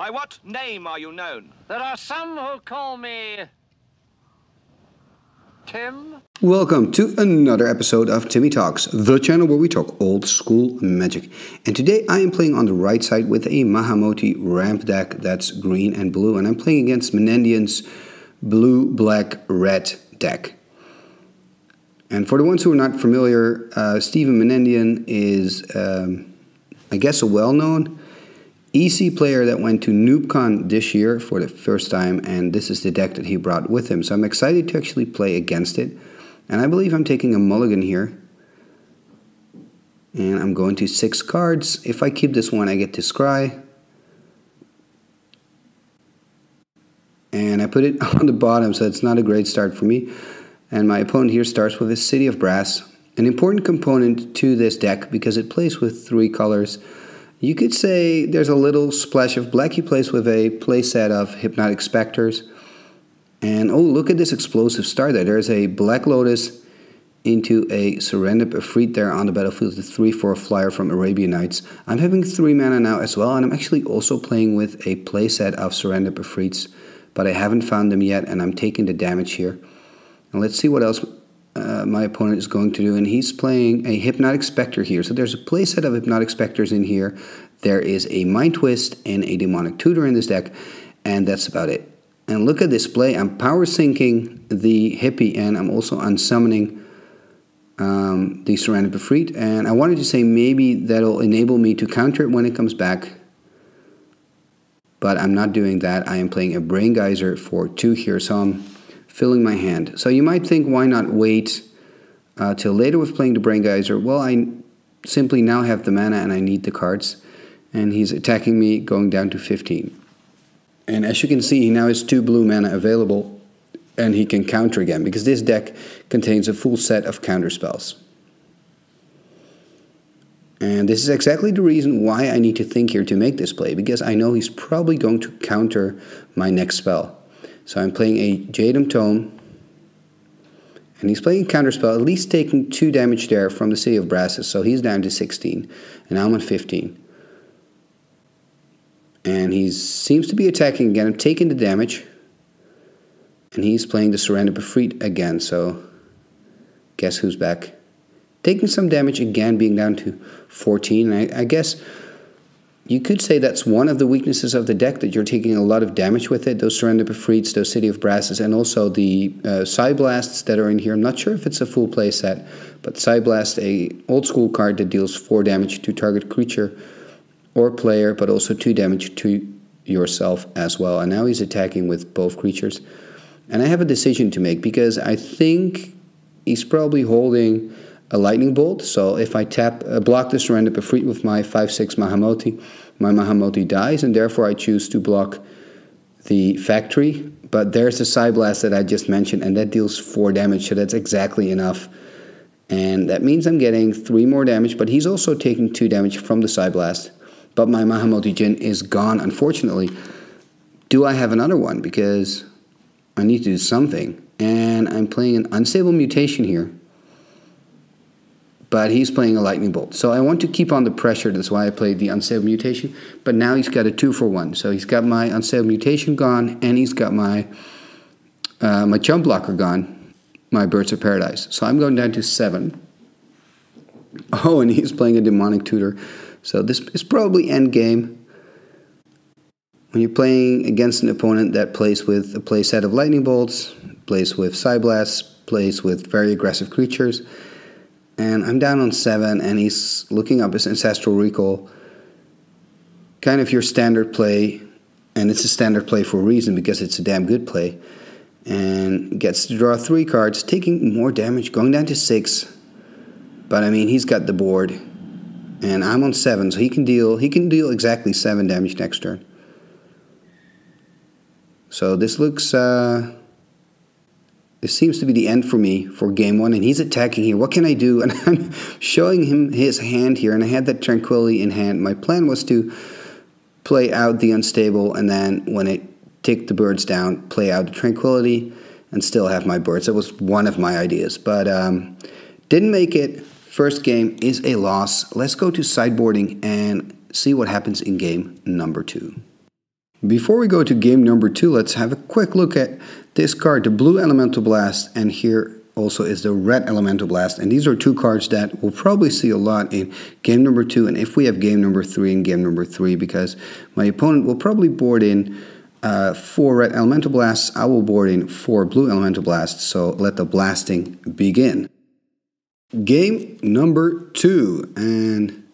By what name are you known? There are some who call me. Tim? Welcome to another episode of Timmy Talks, the channel where we talk old school magic. And today I am playing on the right side with a Mahamoti ramp deck that's green and blue, and I'm playing against Menendian's blue, black, red deck. And for the ones who are not familiar, uh, Stephen Menendian is, um, I guess, a well known EC player that went to N00bcon this year for the first time, and this is the deck that he brought with him. So I'm excited to actually play against it. And I believe I'm taking a mulligan here. And I'm going to six cards. If I keep this one, I get to scry. And I put it on the bottom, so it's not a great start for me. And my opponent here starts with a City of Brass. An important component to this deck because it plays with three colors. You could say there's a little splash of black he plays with a playset of Hypnotic Spectres. And oh, look at this explosive start there. There's a Black Lotus into a Serendib Efreet there on the battlefield, the 3 4 flyer from Arabian Nights. I'm having 3 mana now as well, and I'm actually also playing with a playset of Serendib Efreets, but I haven't found them yet, and I'm taking the damage here. And let's see what else uh, my opponent is going to do, and he's playing a Hypnotic Spectre here. So there's a playset of Hypnotic Spectres in here. There is a Mind Twist and a Demonic Tutor in this deck, and that's about it. And look at this play. I'm power sinking the Hippie, and I'm also unsummoning um, the Serendib Efreet. And I wanted to say maybe that'll enable me to counter it when it comes back. But I'm not doing that. I am playing a Brain Geyser for two here, so I'm filling my hand. So you might think, why not wait uh, till later with playing the Brain Geyser? Well, I simply now have the mana and I need the cards. And he's attacking me going down to 15. And as you can see, he now has two blue mana available and he can counter again because this deck contains a full set of counter spells. And this is exactly the reason why I need to think here to make this play because I know he's probably going to counter my next spell. So I'm playing a Jayemdae Tome. And he's playing Counterspell, at least taking 2 damage there from the City of Brasses. So he's down to 16. And I'm at 15. And he seems to be attacking again. I'm taking the damage. And he's playing the Serendib Efreet again. So guess who's back? Taking some damage again, being down to 14. And I, I guess you could say that's one of the weaknesses of the deck that you're taking a lot of damage with it. Those Serendib Efreets, those City of Brasses, and also the uh, Psyblasts that are in here. I'm not sure if it's a full play set, but Psyblast, a old school card that deals four damage to target creature or player, but also two damage to yourself as well. And now he's attacking with both creatures. And I have a decision to make because I think he's probably holding a lightning bolt. So if I tap uh, block the Serendib Efreet with my 5-6 Mahamoti, my Mahamoti dies, and therefore I choose to block the factory. But there's the Psyblast that I just mentioned, and that deals 4 damage, so that's exactly enough. And that means I'm getting 3 more damage, but he's also taking 2 damage from the Psyblast. But my Mahamoti Djinn is gone, unfortunately. Do I have another one? Because I need to do something. And I'm playing an Unstable Mutation here but he's playing a lightning bolt. So I want to keep on the pressure. That's why I played the unstable mutation. But now he's got a two for one. So he's got my unstable mutation gone, and he's got my uh, my chump blocker gone, my birds of paradise. So I'm going down to seven. Oh, and he's playing a demonic tutor. So this is probably end game. When you're playing against an opponent that plays with a play set of lightning bolts, plays with Psyblasts, plays with very aggressive creatures and I'm down on seven, and he's looking up his ancestral recall. Kind of your standard play, and it's a standard play for a reason because it's a damn good play. And gets to draw three cards, taking more damage, going down to six. But I mean, he's got the board, and I'm on seven, so he can deal. He can deal exactly seven damage next turn. So this looks. Uh, this seems to be the end for me for game one, and he's attacking here. What can I do? And I'm showing him his hand here, and I had that tranquility in hand. My plan was to play out the unstable, and then when it ticked the birds down, play out the tranquility, and still have my birds. That was one of my ideas, but um, didn't make it. First game is a loss. Let's go to sideboarding and see what happens in game number two. Before we go to game number two, let's have a quick look at this card, the blue elemental blast, and here also is the red elemental blast. And these are two cards that we'll probably see a lot in game number two, and if we have game number three and game number three, because my opponent will probably board in uh, four red elemental blasts, I will board in four blue elemental blasts. So let the blasting begin. Game number two, and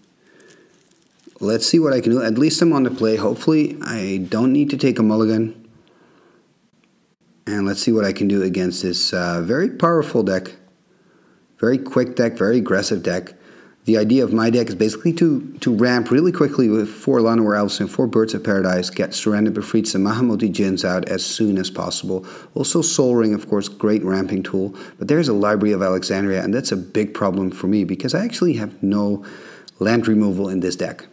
let's see what I can do. At least I'm on the play. Hopefully, I don't need to take a mulligan. And let's see what I can do against this uh, very powerful deck. Very quick deck, very aggressive deck. The idea of my deck is basically to, to ramp really quickly with four Llanowar Elves and four Birds of Paradise, get Serendib Efreets and Mahamoti Djinns out as soon as possible. Also Sol Ring, of course, great ramping tool. But there's a Library of Alexandria, and that's a big problem for me because I actually have no land removal in this deck.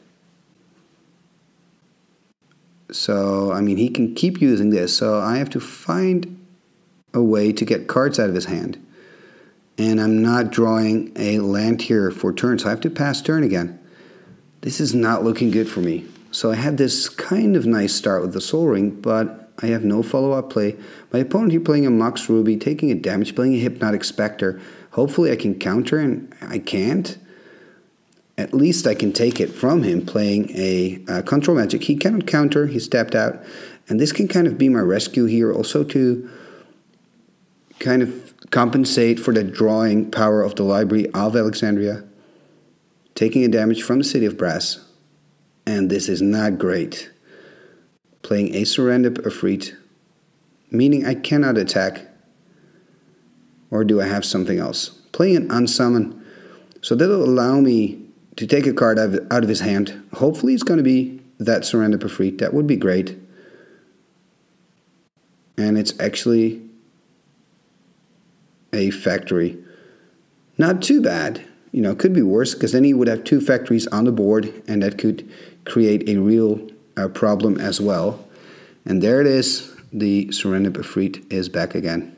So, I mean, he can keep using this. So I have to find a way to get cards out of his hand. And I'm not drawing a land here for turn, so I have to pass turn again. This is not looking good for me. So I had this kind of nice start with the Sol Ring, but I have no follow-up play. My opponent here playing a Mox Ruby, taking a damage, playing a Hypnotic Spectre. Hopefully I can counter, and I can't at least I can take it from him playing a uh, control magic. He cannot counter, he stepped out. And this can kind of be my rescue here also to kind of compensate for the drawing power of the Library of Alexandria. Taking a damage from the City of Brass. And this is not great. Playing a Serendib Efreet, meaning I cannot attack. Or do I have something else? Playing an Unsummon. So that'll allow me to take a card out of, his hand. Hopefully, it's going to be that Serendib Efreets. That would be great. And it's actually a factory. Not too bad. You know, could be worse because then he would have two factories on the board, and that could create a real uh, problem as well. And there it is. The Serendib Efreets is back again.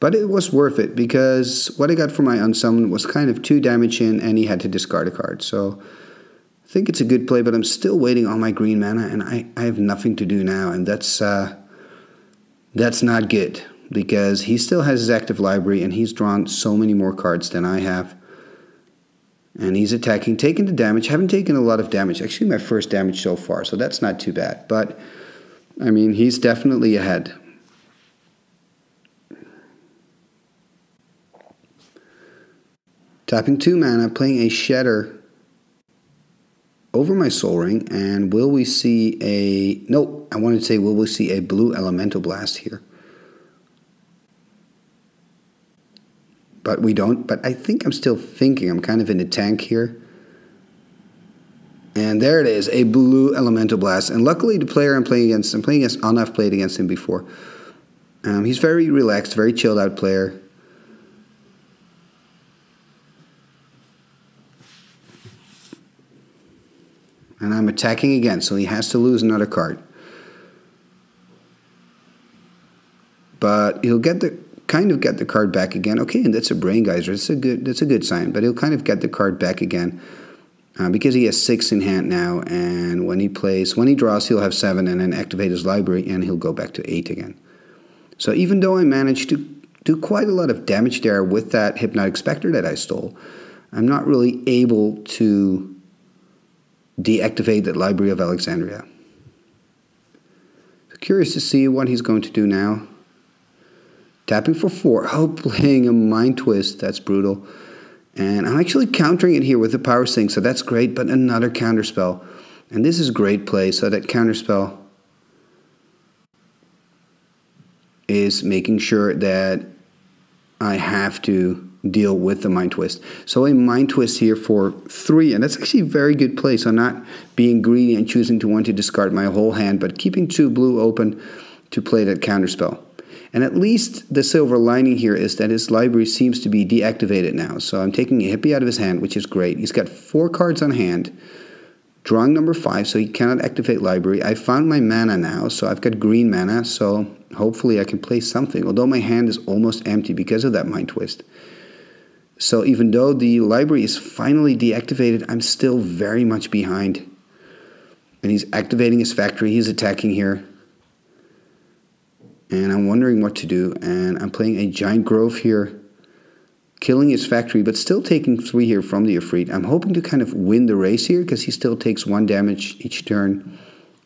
But it was worth it because what I got for my unsummon was kind of two damage in and he had to discard a card. So I think it's a good play, but I'm still waiting on my green mana and I, I have nothing to do now. And that's, uh, that's not good because he still has his active library and he's drawn so many more cards than I have. And he's attacking, taking the damage. Haven't taken a lot of damage. Actually, my first damage so far, so that's not too bad. But, I mean, he's definitely ahead. Tapping two mana, playing a Shatter over my Sol Ring, and will we see a... Nope, I wanted to say will we see a blue Elemental Blast here. But we don't, but I think I'm still thinking. I'm kind of in the tank here. And there it is, a blue Elemental Blast. And luckily the player I'm playing against, I'm playing against, Anna, I've played against him before. Um, he's very relaxed, very chilled out player. And I'm attacking again, so he has to lose another card. But he'll get the kind of get the card back again. Okay, and that's a brain geyser. That's a good that's a good sign. But he'll kind of get the card back again. Uh, because he has six in hand now, and when he plays, when he draws, he'll have seven, and then activate his library, and he'll go back to eight again. So even though I managed to do quite a lot of damage there with that Hypnotic Spectre that I stole, I'm not really able to deactivate the Library of Alexandria. So curious to see what he's going to do now. Tapping for four. Oh, playing a Mind Twist. That's brutal. And I'm actually countering it here with the Power Sink, so that's great, but another counterspell. And this is great play, so that counterspell is making sure that I have to deal with the mind twist. So a mind twist here for three, and that's actually a very good play. So not being greedy and choosing to want to discard my whole hand, but keeping two blue open to play that counterspell. And at least the silver lining here is that his library seems to be deactivated now. So I'm taking a hippie out of his hand, which is great. He's got four cards on hand, drawing number five, so he cannot activate library. I found my mana now, so I've got green mana, so hopefully I can play something, although my hand is almost empty because of that mind twist. So even though the library is finally deactivated, I'm still very much behind. And he's activating his factory. He's attacking here. And I'm wondering what to do. And I'm playing a giant growth here killing his factory, but still taking three here from the Efreet. I'm hoping to kind of win the race here because he still takes one damage each turn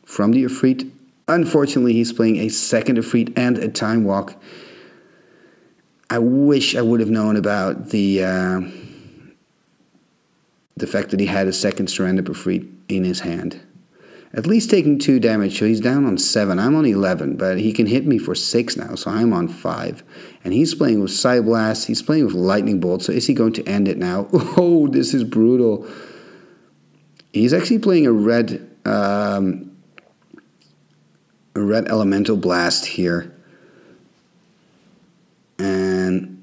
from the Efreet. Unfortunately, he's playing a second Efreet and a Time Walk. I wish I would have known about the uh, the fact that he had a second Serendib Efreet in his hand at least taking two damage. So he's down on seven. I'm on 11, but he can hit me for six now, so I'm on five. And he's playing with Psyblast. He's playing with Lightning Bolt. So is he going to end it now? Oh, this is brutal. He's actually playing a red, um, a red Elemental Blast here. And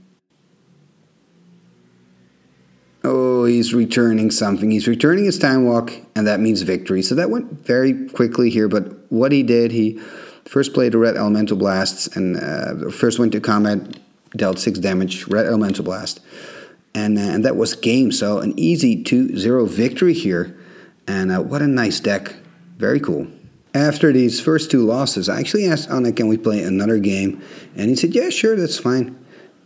Oh, he's returning something. He's returning his time walk, and that means victory. So that went very quickly here. But what he did, he first played the red elemental blasts, and uh, first went to combat, dealt six damage, red elemental blast, and uh, and that was game. So an easy 2-0 victory here, and uh, what a nice deck. Very cool. After these first two losses, I actually asked Anna, can we play another game? And he said, yeah, sure, that's fine.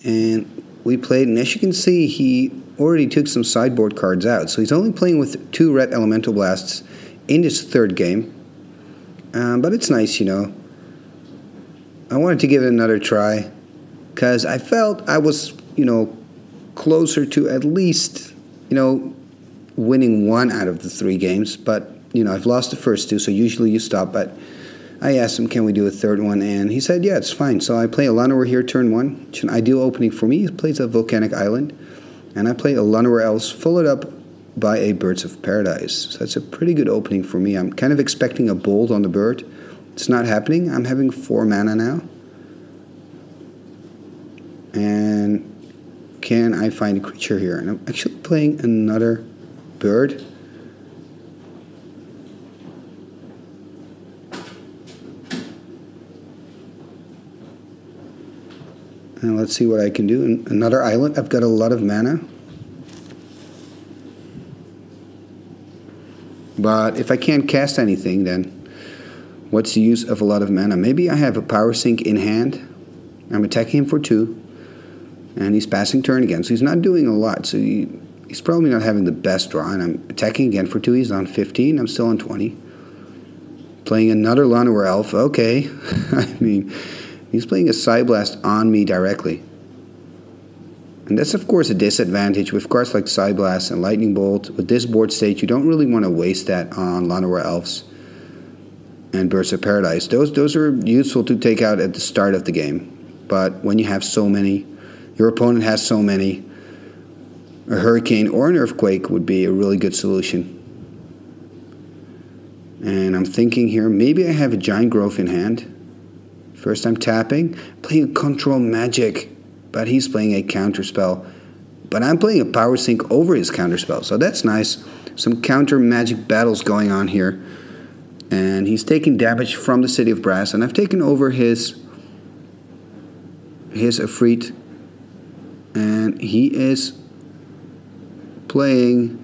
And we played, and as you can see, he already took some sideboard cards out. So he's only playing with two red elemental blasts in this third game. Um, but it's nice, you know. I wanted to give it another try because I felt I was, you know, closer to at least, you know, winning one out of the three games. But, you know, I've lost the first two, so usually you stop. But I asked him, can we do a third one? And he said, yeah, it's fine. So I play a Llanowar here turn one. It's an ideal opening for me. He plays a Volcanic Island and I play a Llanowar Elves followed up by a Birds of Paradise. So that's a pretty good opening for me. I'm kind of expecting a bolt on the bird. It's not happening. I'm having four mana now. And can I find a creature here? And I'm actually playing another bird. And let's see what I can do. Another island. I've got a lot of mana. But if I can't cast anything, then what's the use of a lot of mana? Maybe I have a power sink in hand. I'm attacking him for two. And he's passing turn again. So he's not doing a lot. So he, he's probably not having the best draw. And I'm attacking again for two. He's on 15. I'm still on 20. Playing another Llanowar Elf. Okay. I mean... He's playing a Psyblast on me directly. And that's of course a disadvantage with cards like Psyblast and Lightning Bolt. With this board state, you don't really want to waste that on Llanowar Elves and Birds of Paradise. Those, those are useful to take out at the start of the game. But when you have so many, your opponent has so many, a hurricane or an earthquake would be a really good solution. And I'm thinking here, maybe I have a giant growth in hand. First I'm tapping, playing control magic, but he's playing a counter spell. But I'm playing a power sink over his counter spell, so that's nice. Some counter magic battles going on here. And he's taking damage from the City of Brass, and I've taken over his his Efreet, and he is playing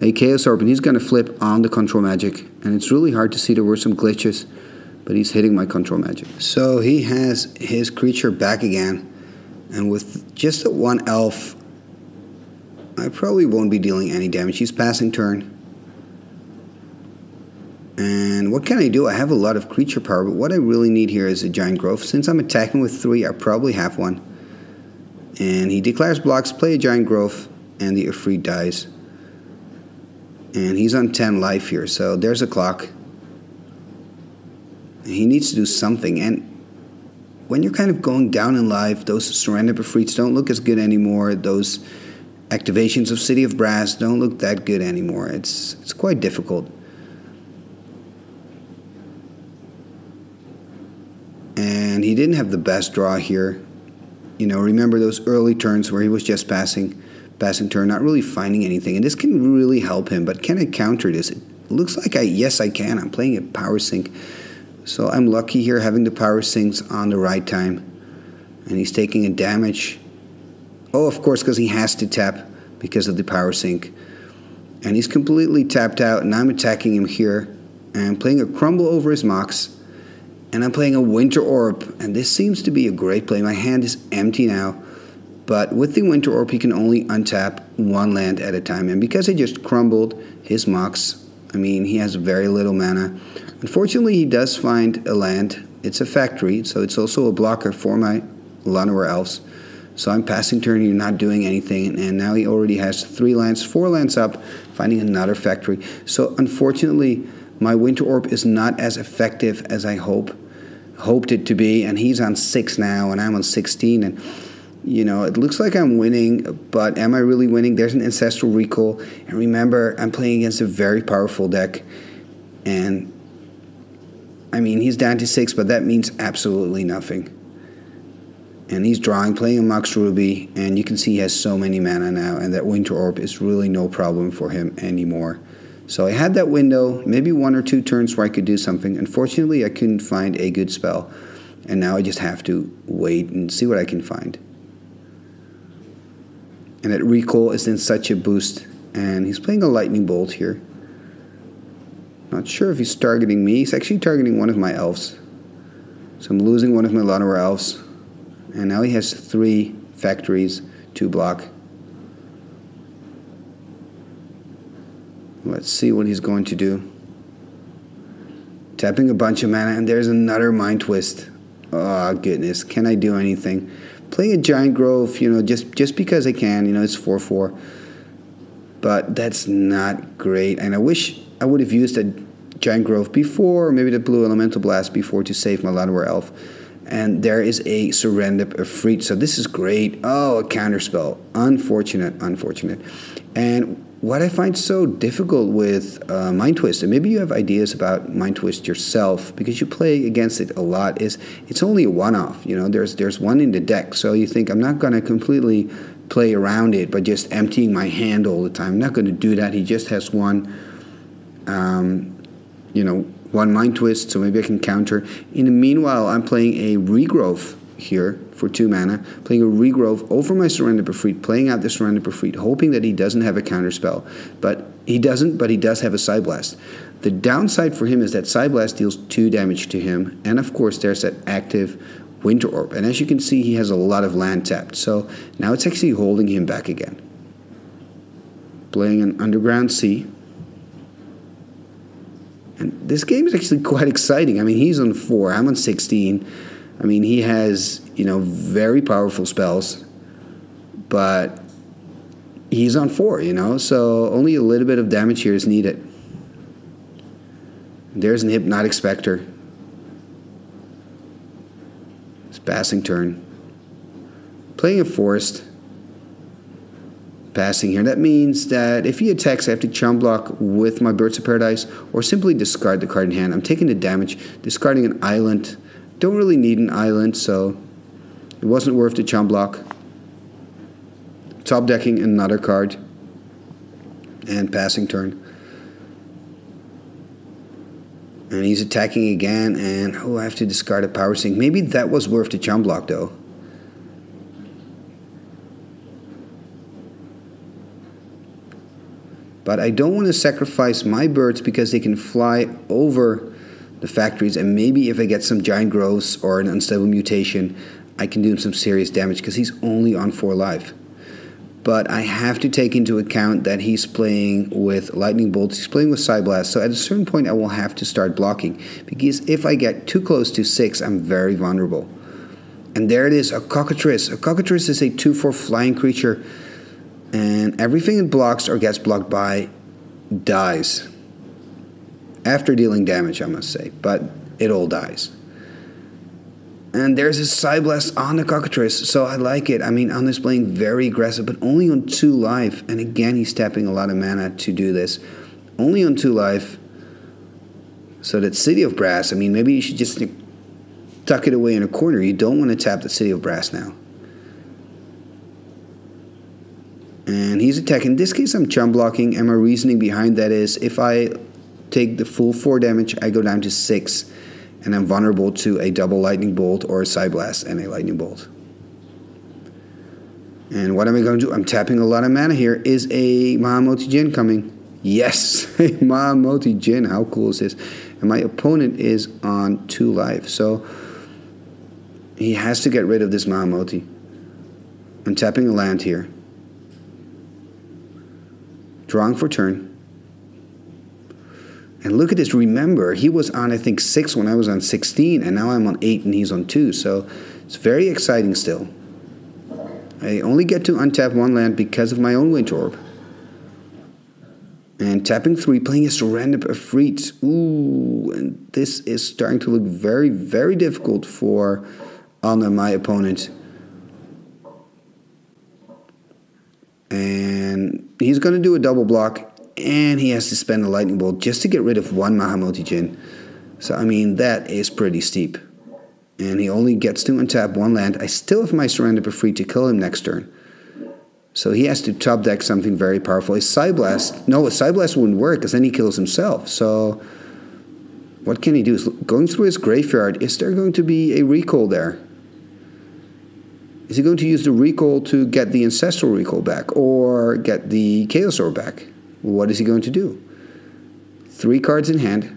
a Chaos Orb, and he's going to flip on the Control Magic, and it's really hard to see. There were some glitches but he's hitting my control magic. So he has his creature back again, and with just a one elf, I probably won't be dealing any damage. He's passing turn. And what can I do? I have a lot of creature power, but what I really need here is a giant growth. Since I'm attacking with three, I probably have one. And he declares blocks, play a giant growth, and the Efreet dies. And he's on 10 life here, so there's a clock. He needs to do something. And when you're kind of going down in life, those Serendib Efreets don't look as good anymore. Those activations of City of Brass don't look that good anymore. It's it's quite difficult. And he didn't have the best draw here. You know, remember those early turns where he was just passing passing turn, not really finding anything. And this can really help him, but can I counter this? It looks like I yes I can. I'm playing a power sink. So I'm lucky here having the power sinks on the right time. And he's taking a damage Oh, of course, because he has to tap because of the power sink. And he's completely tapped out, and I'm attacking him here. And I'm playing a crumble over his Mox. And I'm playing a Winter Orb. And this seems to be a great play. My hand is empty now. But with the Winter Orb, he can only untap one land at a time. And because I just crumbled his Mox, I mean, he has very little mana. Unfortunately, he does find a land. It's a factory, so it's also a blocker for my Llanowar Elves. So I'm passing turn here, not doing anything, and now he already has three lands, four lands up, finding another factory. So unfortunately, my Winter Orb is not as effective as I hope hoped it to be, and he's on six now, and I'm on 16, and you know, it looks like I'm winning, but am I really winning? There's an Ancestral Recall, and remember, I'm playing against a very powerful deck, and I mean, he's down to six, but that means absolutely nothing. And he's drawing, playing a Mox Ruby, and you can see he has so many mana now, and that Winter Orb is really no problem for him anymore. So I had that window, maybe one or two turns where I could do something. Unfortunately, I couldn't find a good spell, and now I just have to wait and see what I can find. And that recall is in such a boost, and he's playing a lightning bolt here. Not sure if he's targeting me. He's actually targeting one of my elves. So I'm losing one of my Llanowar elves. And now he has three factories to block. Let's see what he's going to do. Tapping a bunch of mana, and there's another Mind Twist. Oh, goodness. Can I do anything? Playing a Giant Growth, you know, just, just because I can. You know, it's 4 4. But that's not great. And I wish I would have used a Giant Growth before, or maybe the Blue Elemental Blast before to save my Llanowar Elf. And there is a Serendib Efreet. So this is great. Oh, a counterspell. Unfortunate, unfortunate. And what I find so difficult with uh, Mind Twist, and maybe you have ideas about Mind Twist yourself because you play against it a lot, is it's only a one-off. You know, there's there's one in the deck, so you think I'm not going to completely play around it by just emptying my hand all the time. I'm not going to do that. He just has one. Um, you know, one mind twist, so maybe I can counter. In the meanwhile, I'm playing a regrowth here for two mana, playing a regrowth over my Serendib Efreet, playing out the Serendib Efreet, hoping that he doesn't have a counter spell. But he doesn't, but he does have a Psyblast. The downside for him is that Psyblast deals two damage to him, and of course there's that active Winter Orb. And as you can see, he has a lot of land tapped, so now it's actually holding him back again. Playing an Underground Sea, and this game is actually quite exciting. I mean, he's on four, I'm on 16. I mean, he has, you know, very powerful spells, but he's on four, you know, so only a little bit of damage here is needed. There's an Hypnotic Spectre. It's passing turn. Playing a Forest passing here. That means that if he attacks, I have to chump block with my Birds of Paradise or simply discard the card in hand. I'm taking the damage, discarding an island. Don't really need an island, so it wasn't worth the chump block. Top decking another card and passing turn. And he's attacking again, and oh, I have to discard a power sink. Maybe that was worth the chump block, though. But I don't want to sacrifice my birds because they can fly over the factories and maybe if I get some giant growths or an unstable mutation, I can do him some serious damage because he's only on 4 life. But I have to take into account that he's playing with lightning bolts, he's playing with side Psyblast, so at a certain point I will have to start blocking because if I get too close to 6, I'm very vulnerable. And there it is, a cockatrice. A cockatrice is a 2-4 flying creature and everything it blocks or gets blocked by dies after dealing damage, I must say, but it all dies. And there's a Psyblast on the Cockatrice, so I like it. I mean, on this playing very aggressive, but only on two life. And again, he's tapping a lot of mana to do this. Only on two life. So that City of Brass, I mean, maybe you should just tuck it away in a corner. You don't want to tap the City of Brass now. And he's attacking. In this case, I'm chump blocking, and my reasoning behind that is if I take the full 4 damage, I go down to 6, and I'm vulnerable to a double lightning bolt or a Psyblast and a lightning bolt. And what am I going to do? I'm tapping a lot of mana here. Is a Mahamoti Djinn coming? Yes, a Mahamoti Djinn. How cool is this? And my opponent is on two life. So he has to get rid of this Mahamoti. I'm tapping a land here. Drawing for turn. And look at this. Remember, he was on, I think, 6 when I was on 16, and now I'm on 8 and he's on 2. So it's very exciting still. I only get to untap one land because of my own Winter Orb. And tapping 3, playing a Serendib Efreet. Ooh, and this is starting to look very, very difficult for Anna, my opponent. And he's going to do a double block and he has to spend a lightning bolt just to get rid of one Mahamoti Djinn. So I mean that is pretty steep. And he only gets to untap one land. I still have my Serendib Efreet to kill him next turn. So he has to top deck something very powerful. A Psyblast, no, a Psyblast wouldn't work because then he kills himself. So what can he do? Going through his graveyard, is there going to be a recall there? Is he going to use the recall to get the ancestral recall back or get the chaos orb back? What is he going to do? Three cards in hand.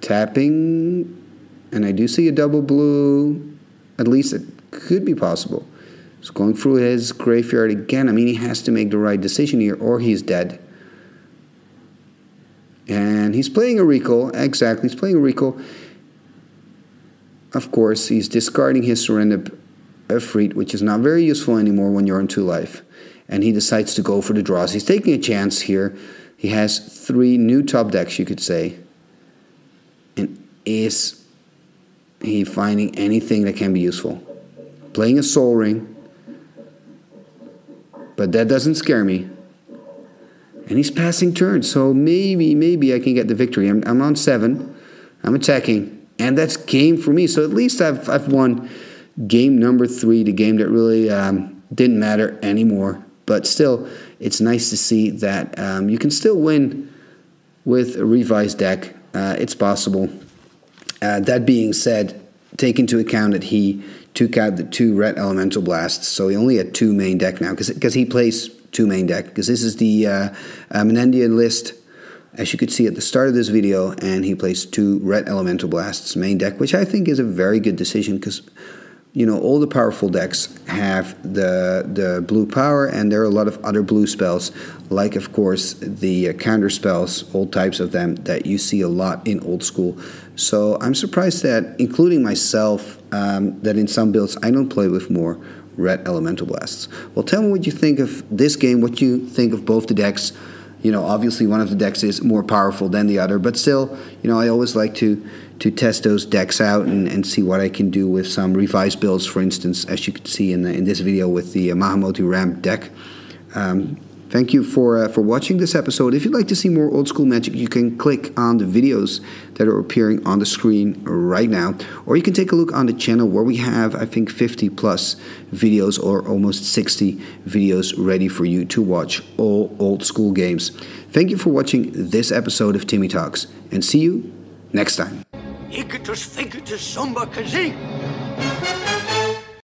Tapping, and I do see a double blue. At least it could be possible. So going through his graveyard again. I mean, he has to make the right decision here, or he's dead. And he's playing a recall. Exactly, he's playing a recall. Of course, he's discarding his Serendib Efreet, which is not very useful anymore when you're on two life. And he decides to go for the draws. He's taking a chance here. He has three new top decks, you could say. And is he finding anything that can be useful? Playing a Sol Ring. But that doesn't scare me. And he's passing turns, so maybe, maybe I can get the victory. I'm, I'm on seven. I'm attacking. And that's game for me. So at least I've, I've won game number three, the game that really um, didn't matter anymore. But still, it's nice to see that um, you can still win with a revised deck. Uh, it's possible. Uh, that being said, take into account that he took out the two red elemental blasts, so he only had two main deck now because he plays two main deck because this is the uh, um, Menendian list as you could see at the start of this video and he plays two red elemental blasts main deck which I think is a very good decision because you know all the powerful decks have the the blue power and there are a lot of other blue spells like of course the uh, counter spells all types of them that you see a lot in old school. So i'm surprised that including myself um, that in some builds i don't play with more red elemental blasts. Well tell me what you think of this game what you think of both the decks you know obviously one of the decks is more powerful than the other but still you know i always like to to test those decks out and, and see what I can do with some revised builds, for instance, as you can see in, the, in this video with the uh, Mahamoti Ramp deck. Um, thank you for, uh, for watching this episode. If you'd like to see more old school magic, you can click on the videos that are appearing on the screen right now, or you can take a look on the channel where we have, I think, 50 plus videos or almost 60 videos ready for you to watch all old school games. Thank you for watching this episode of Timmy Talks, and see you next time.